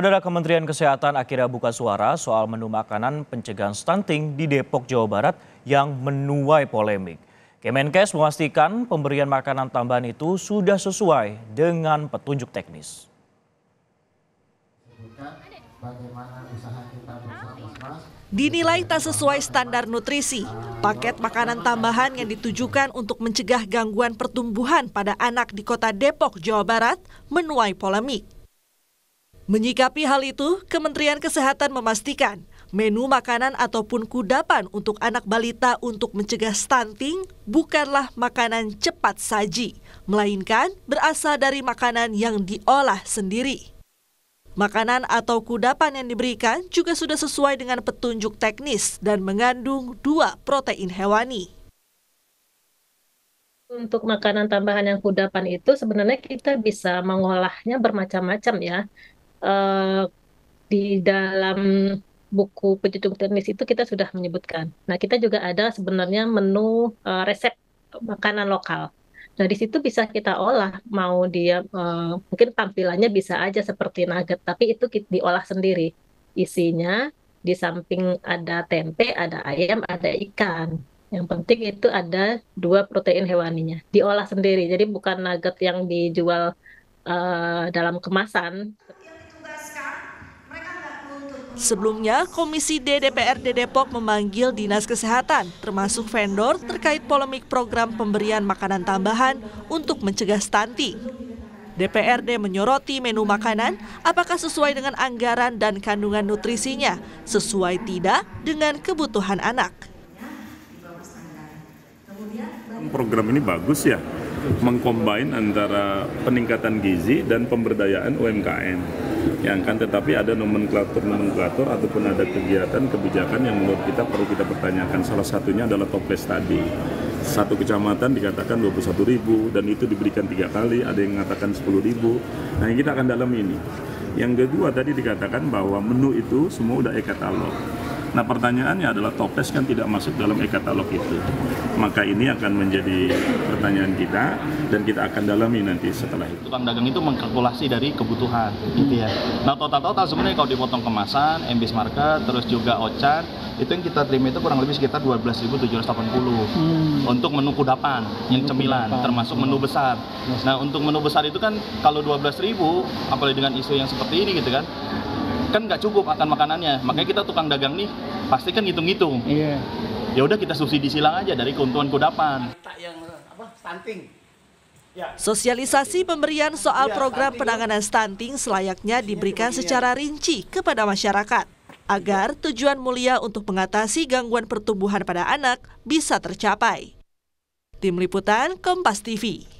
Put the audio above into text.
Saudara Kementerian Kesehatan akhirnya buka suara soal menu makanan pencegahan stunting di Depok, Jawa Barat yang menuai polemik. Kemenkes memastikan pemberian makanan tambahan itu sudah sesuai dengan petunjuk teknis. Dinilai tak sesuai standar nutrisi, paket makanan tambahan yang ditujukan untuk mencegah gangguan pertumbuhan pada anak di kota Depok, Jawa Barat menuai polemik. Menyikapi hal itu, Kementerian Kesehatan memastikan menu makanan ataupun kudapan untuk anak balita untuk mencegah stunting bukanlah makanan cepat saji, melainkan berasal dari makanan yang diolah sendiri. Makanan atau kudapan yang diberikan juga sudah sesuai dengan petunjuk teknis dan mengandung dua protein hewani. Untuk makanan tambahan yang kudapan itu sebenarnya kita bisa mengolahnya bermacam-macam ya uh, di dalam buku petunjuk teknis itu kita sudah menyebutkan. Nah, kita juga ada sebenarnya menu uh, resep makanan lokal. Nah, di situ bisa kita olah, mau dia uh, mungkin tampilannya bisa aja seperti nugget, tapi itu diolah sendiri. Isinya di samping ada tempe, ada ayam, ada ikan. Yang penting itu ada dua protein hewaninya, diolah sendiri. Jadi bukan nugget yang dijual uh, dalam kemasan. Sebelumnya, Komisi D DPRD Depok memanggil Dinas Kesehatan, termasuk vendor terkait polemik program pemberian makanan tambahan untuk mencegah stunting. DPRD menyoroti menu makanan apakah sesuai dengan anggaran dan kandungan nutrisinya, sesuai tidak dengan kebutuhan anak. Program ini bagus ya, mengcombine antara peningkatan gizi dan pemberdayaan UMKM yang kan tetapi ada nomenklatur-nomenklatur ataupun ada kegiatan kebijakan yang menurut kita perlu kita pertanyakan. Salah satunya adalah toples tadi. Satu kecamatan dikatakan 21 ribu dan itu diberikan tiga kali ada yang mengatakan 10 ribu. Nah yang kita akan dalam ini. Yang kedua tadi dikatakan bahwa menu itu semua udah e-katalog Nah pertanyaannya adalah toples kan tidak masuk dalam e-katalog itu. Maka ini akan menjadi pertanyaan kita dan kita akan dalami nanti setelah itu. Tukang dagang itu mengkalkulasi dari kebutuhan gitu ya. Nah total-total sebenarnya kalau dipotong kemasan, MBS Market, terus juga Ocan, itu yang kita terima itu kurang lebih sekitar 12.780 hmm. untuk menu kudapan yang cemilan kudapan. termasuk menu besar. Nah untuk menu besar itu kan kalau 12.000 apalagi dengan isu yang seperti ini gitu kan kan nggak cukup akan makanannya. Makanya kita tukang dagang nih pasti kan hitung-hitung iya. Ya udah kita subsidi silang aja dari keuntungan kudapan yang apa stunting. Ya. Sosialisasi pemberian soal ya, program penanganan stunting selayaknya diberikan secara rinci kepada masyarakat agar tujuan mulia untuk mengatasi gangguan pertumbuhan pada anak bisa tercapai. Tim Liputan Kompas TV